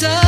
this.